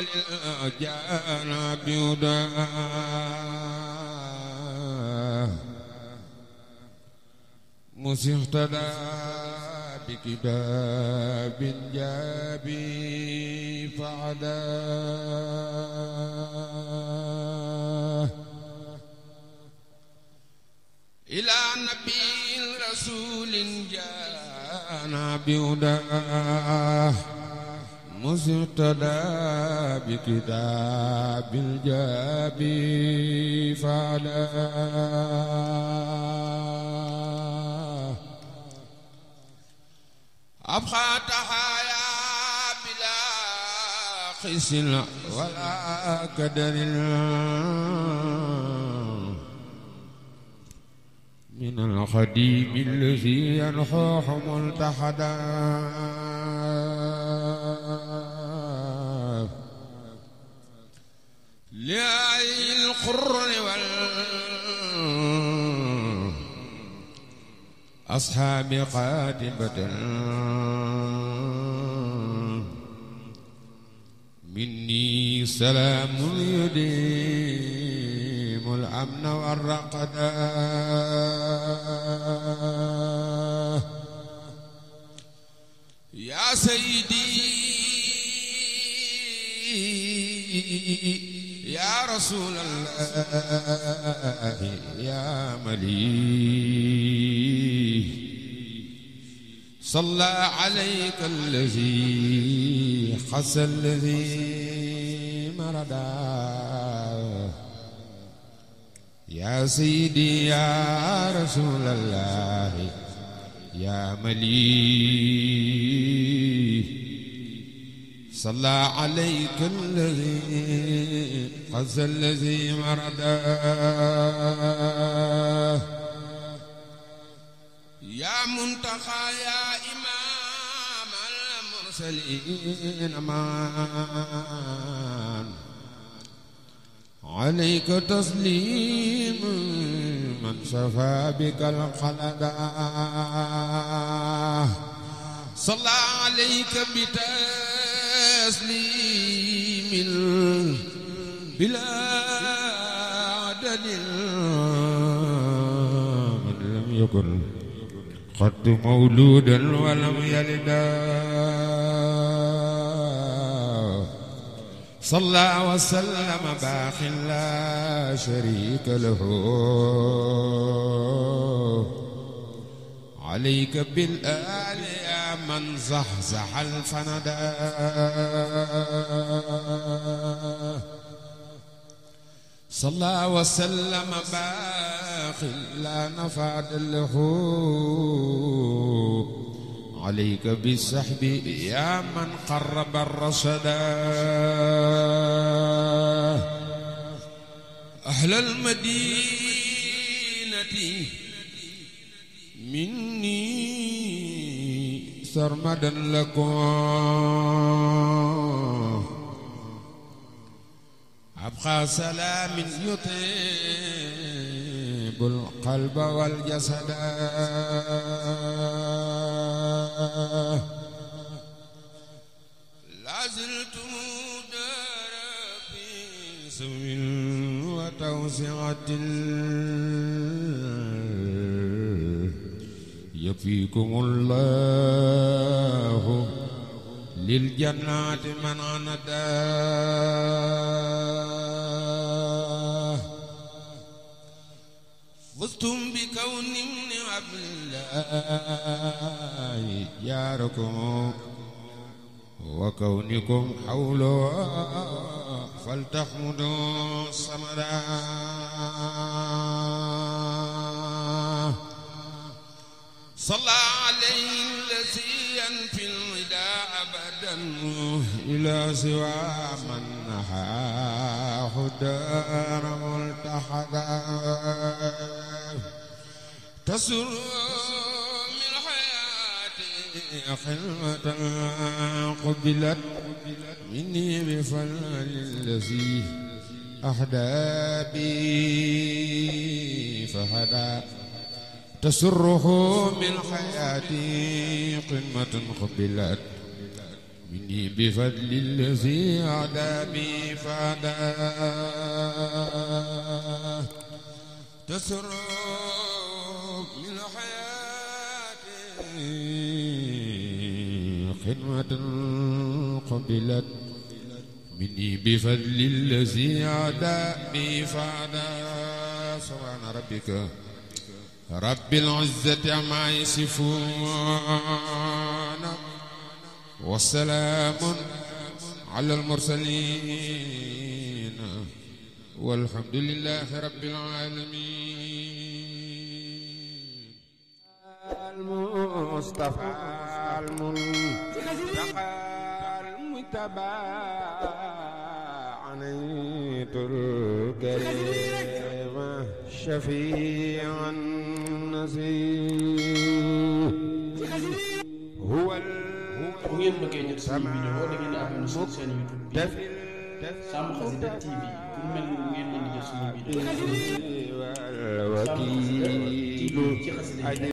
للجانا بيودا مسيحتدى بكتاب جابي فعدا إلى نبي رسول جانا بهداه مستدى بكتاب الجابي فعلا أبقى تحايا بلا خس ولا كدر من الخديم الذي ينحوح ملتحدا القرن وال أصحاب قاتبة مني سلام يديم الأمن والرقدا يا سيدي يا رسول الله يا مليك صلى عليك الذي خس الذي مردا يا سيدي يا رسول الله يا مليك صلى عليك الذي خز الذي مردا. يا منتقى يا إمام المرسلين مان عليك تسليم من شفى بك الخلدا صلى عليك بتسليم بلا عدد لم يكن قد مولودا ولم يلدا صلى وسلم باق لا شريك له. عليك بالآل يا من زحزح الفندا. صلى وسلم باق لا نفاد له عليك بالسحب يا من قرب الرشدا أهل المدينة مني سرمدا لكم. أبقى سلام يطيب القلب والجسد. لازلتم دار في سوء وتوسعة. يفيكم الله للجنات من عندا فزتم بكون من عبد الله جاركم وكونكم حوله فلتحمدوا الصمدا صلى عليه الذي ينفي الوداع أبدا إلى سوى من نحاه الدار ملتحدا. تسر من حياتي خلوة قبلت مني بفضل الذي أهدى بي فهدى. تسره من حياتي قمة قبلت مني بفضل الذي أعدى بي فعدا تسر خدمة قبلت. مني بفضل الذي أعدى بي فعدا سبحان ربك. رب العزة عما يصفون. والسلام على المرسلين. والحمد لله رب العالمين. المصطفى. المنتقى المتبع عنيت الكريم شفيع النسيم هو bu ngeen bëggee jot suñu vidéo da ngeen di abonné suñu chaîne YouTube bi Sam Xasida TV pour mel ni ngeen mën di jot suñu vidéo Sam Xasida TV ci xasida yi